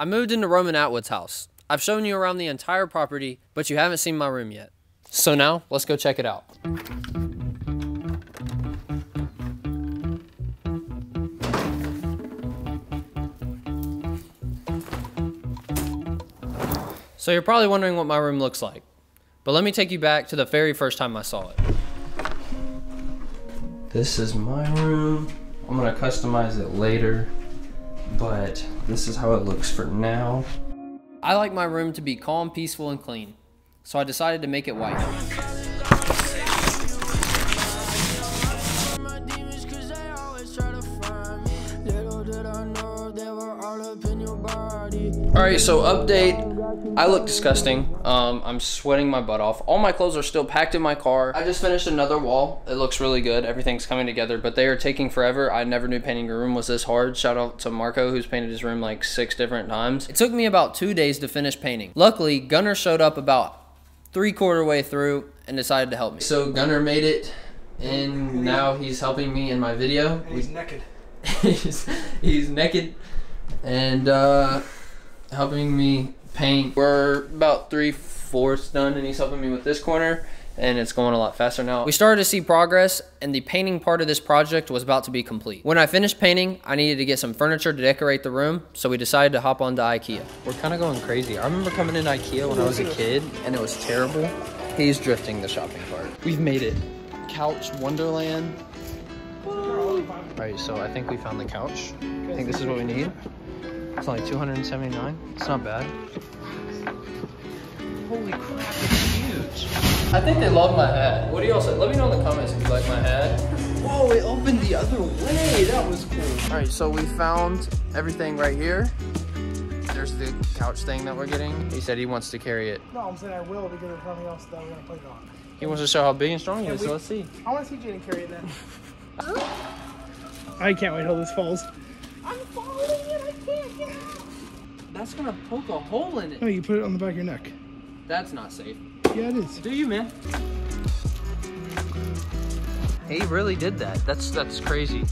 I moved into Roman Atwood's house. I've shown you around the entire property, but you haven't seen my room yet. So now, let's go check it out. So you're probably wondering what my room looks like. But let me take you back to the very first time I saw it. This is my room. I'm gonna customize it later, but this is how it looks for now. I like my room to be calm, peaceful, and clean, so I decided to make it white. Alright, so update. I look disgusting. Um, I'm sweating my butt off. All my clothes are still packed in my car. I just finished another wall. It looks really good. Everything's coming together, but they are taking forever. I never knew painting a room was this hard. Shout out to Marco, who's painted his room like six different times. It took me about two days to finish painting. Luckily, Gunner showed up about three quarter way through and decided to help me. So Gunner made it, and now he's helping me in my video. And he's naked. he's, he's naked and uh, helping me paint. We're about three fourths done and he's helping me with this corner and it's going a lot faster now. We started to see progress and the painting part of this project was about to be complete. When I finished painting, I needed to get some furniture to decorate the room, so we decided to hop onto Ikea. We're kind of going crazy. I remember coming in Ikea when I was a kid and it was terrible. He's drifting the shopping cart. We've made it. Couch Wonderland. Alright, so I think we found the couch. I think this is what we need. It's only 279. It's not bad. Holy crap, it's huge. I think they love my hat. What do y'all say? Let me know in the comments if you like my hat. Whoa, it opened the other way. That was cool. All right, so we found everything right here. There's the couch thing that we're getting. He said he wants to carry it. No, I'm saying I will because there's nothing else that we're gonna play it on. He wants to show how big and strong he is, we- so let's see. I want to see Jaden carry it then. I can't wait till this falls. That's gonna poke a hole in No, it. you put it on the back of your neck. That's not safe. Yeah, it is. Do you, man? He really did that. That's that's crazy.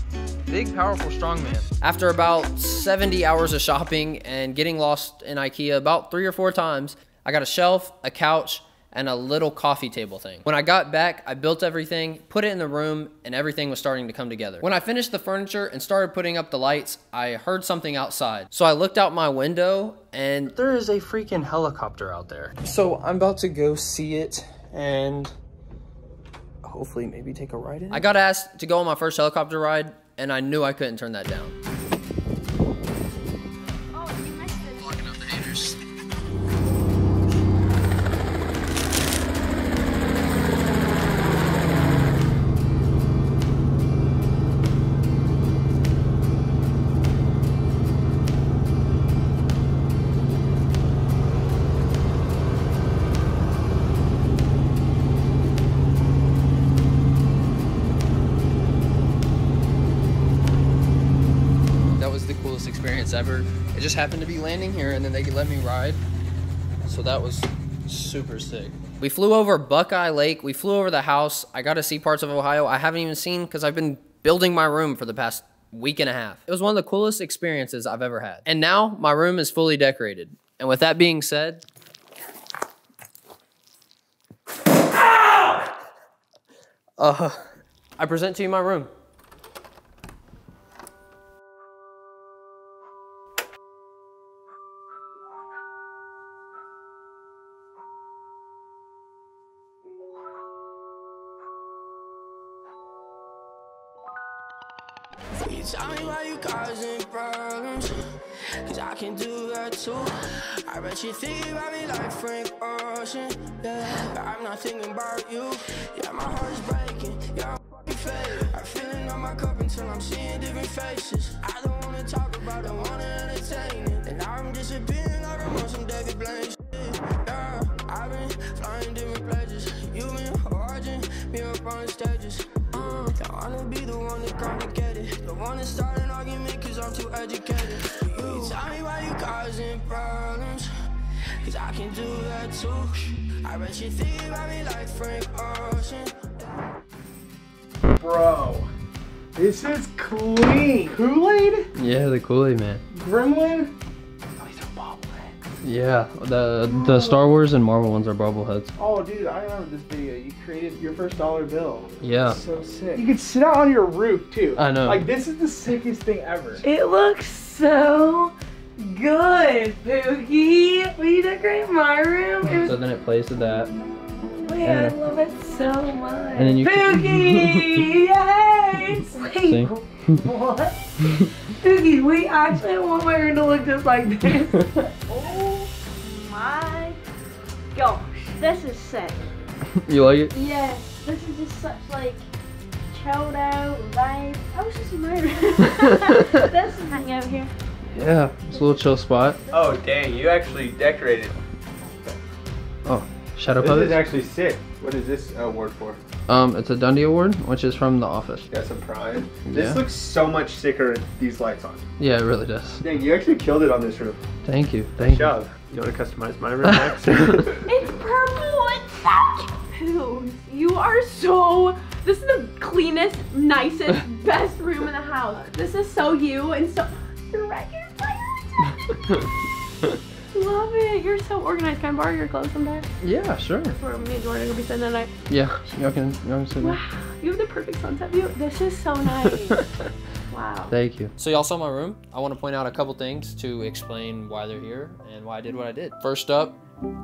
Big, powerful, strong man. After about 70 hours of shopping and getting lost in IKEA about three or four times, I got a shelf, a couch, and a little coffee table thing. When I got back, I built everything, put it in the room, and everything was starting to come together. When I finished the furniture and started putting up the lights, I heard something outside. So I looked out my window, and there is a freaking helicopter out there. So I'm about to go see it, and hopefully maybe take a ride in. I got asked to go on my first helicopter ride, and I knew I couldn't turn that down. Ever. It just happened to be landing here and then they let me ride. So that was super sick. We flew over Buckeye Lake. We flew over the house. I got to see parts of Ohio I haven't even seen because I've been building my room for the past week and a half. It was one of the coolest experiences I've ever had. And now my room is fully decorated. And with that being said, uh, I present to you my room. You tell me why you causing problems. Cause I can do that too. I bet you think about me like Frank Ocean. Yeah, but I'm not thinking about you. Yeah, my heart's breaking. Yeah, I'm fucking faded I'm filling up my cup until I'm seeing different faces. I don't wanna talk about it, wanna entertain it. And now I'm disappearing like I'm on some David Blaine. Shit Yeah, I've been flying different places. You've been watching me up on stages. Uh, I wanna be the one get it Don't wanna start an argument cause I'm too educated You tell me why you causing problems Cause I can do that too I bet you think about me like Frank Ocean Bro, this is clean. Kool-Aid? Yeah, the Kool-Aid man. Gremlin? Yeah, the the Star Wars and Marvel ones are bobbleheads. Oh, dude, I remember this video. You created your first dollar bill. Yeah. So sick. You can sit out on your roof too. I know. Like this is the sickest thing ever. It looks so good, Pookie. Will you decorate my room? Was, So then it plays to that. wait, I love it so much. And then you Pookie! Yay! See? Wait, what? Pookie, wait, actually, want my room to look just like this. My gosh, this is sick. you like it? Yeah, this is just such like chilled out vibe. I was just in my room. this is hanging out here. Yeah, it's a little chill spot. Oh dang, you actually decorated. Oh, Shadow puppets. This is actually sick. What is this award for? Um, it's a Dundie Award, which is from The Office. Got some pride. Yeah. This looks so much sicker with these lights on. Yeah, it really does. Dang, you actually killed it on this room. Thank you. Good Thank you. job. You want to customize my room next? It's purple. It's so cute. You are so. This is the cleanest, nicest, best room in the house. This is so you and so. Your record player. Love it. You're so organized. Can I borrow your clothes sometime? Yeah, sure. Where me and Jordan are gonna be spending the night. Yeah, y'all can, y'all can sit there. Wow, you have the perfect sunset view. This is so nice. Wow. Thank you. So y'all saw my room. I want to point out a couple things to explain why they're here and why I did what I did. First up,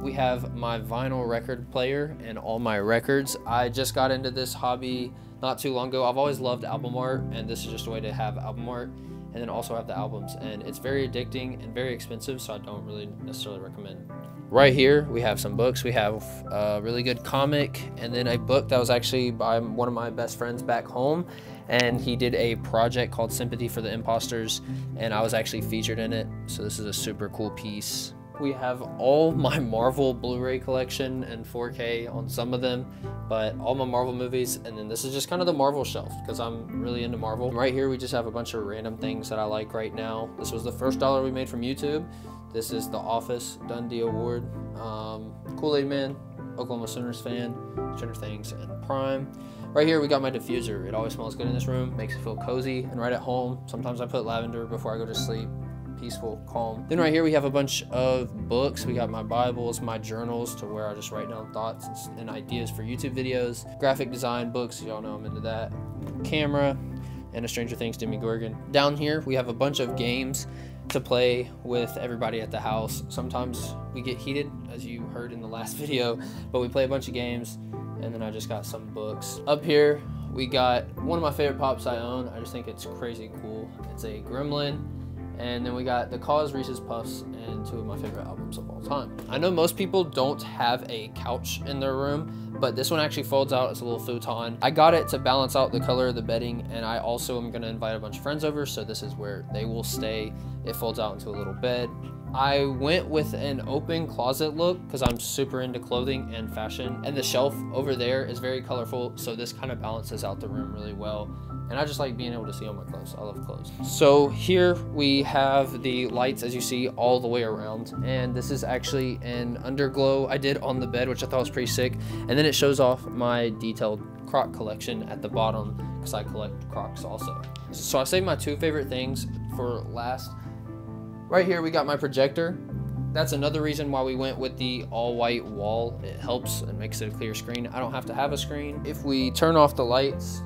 we have my vinyl record player and all my records. I just got into this hobby not too long ago. I've always loved album art and this is just a way to have album art and then also have the albums and it's very addicting and very expensive so I don't really necessarily recommend. Right here we have some books. We have a really good comic and then a book that was actually by one of my best friends back home and he did a project called Sympathy for the Imposters, and I was actually featured in it. So this is a super cool piece. We have all my Marvel Blu-ray collection and 4K on some of them, but all my Marvel movies, and then this is just kind of the Marvel shelf because I'm really into Marvel. Right here, we just have a bunch of random things that I like right now. This was the first dollar we made from YouTube. This is The Office Dundie Award, um, Kool-Aid Man, Oklahoma Sooners fan, Stranger Things, and Prime. Right here, we got my diffuser. It always smells good in this room, makes it feel cozy and right at home. Sometimes I put lavender before I go to sleep. Peaceful, calm. Then right here, we have a bunch of books. We got my Bibles, my journals to where I just write down thoughts and ideas for YouTube videos. Graphic design books, y'all know I'm into that. Camera, and a Stranger Things Demogorgon. Down here, we have a bunch of games to play with everybody at the house. Sometimes we get heated, as you heard in the last video, but we play a bunch of games, and then I just got some books. Up here, we got one of my favorite pops I own. I just think it's crazy cool. It's a Gremlin, and then we got the Cause Reese's Puffs and two of my favorite albums of all time. I know most people don't have a couch in their room, but this one actually folds out. It's a little futon. I got it to balance out the color of the bedding, and I also am gonna invite a bunch of friends over, so this is where they will stay. It folds out into a little bed. I went with an open closet look because I'm super into clothing and fashion, and the shelf over there is very colorful, so this kind of balances out the room really well. And I just like being able to see all my clothes. I love clothes. So here we have the lights, as you see, all the way around. And this is actually an underglow I did on the bed, which I thought was pretty sick. And then it shows off my detailed croc collection at the bottom because I collect crocs also. So I saved my two favorite things for last. Right here we got my projector. That's another reason why we went with the all white wall. It helps and makes it a clear screen. I don't have to have a screen. If we turn off the lights,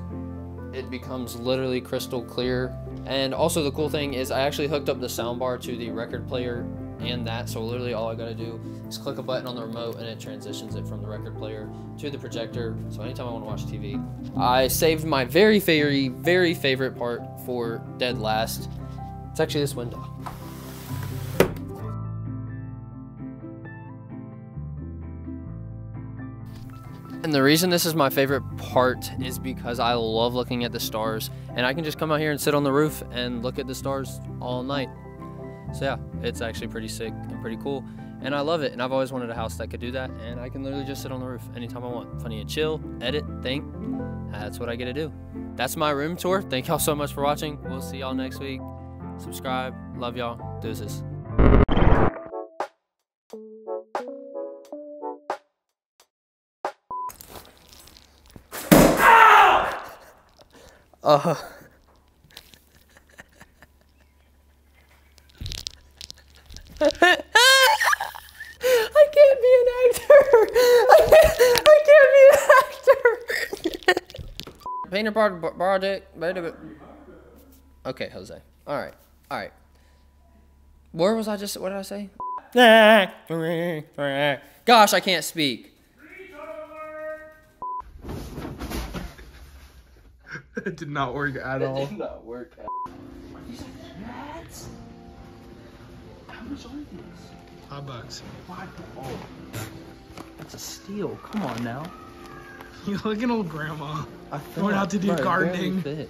it becomes literally crystal clear. And also the cool thing is I actually hooked up the soundbar to the record player and that. So literally all I gotta do is click a button on the remote and it transitions it from the record player to the projector. So anytime I wanna watch TV. I saved my very, very, very favorite part for dead last. It's actually this window. And the reason this is my favorite part is because I love looking at the stars and I can just come out here and sit on the roof and look at the stars all night. So yeah, it's actually pretty sick and pretty cool. And I love it. And I've always wanted a house that could do that. And I can literally just sit on the roof anytime I want. Funny to chill, edit, think. That's what I get to do. That's my room tour. Thank y'all so much for watching. We'll see y'all next week. Subscribe. Love y'all. Deuces. Uh, I can't be an actor. I can't, I can't be an actor. Painter Bardick. Okay, Jose. All right. All right. Where was I just? What did I say? Gosh, I can't speak. It did not work at all. It did not work. These are nuts. How much are these? Five bucks. Oh. That's a steal. Come on now. You look an old grandma. I Going out to do Bro, it barely gardening.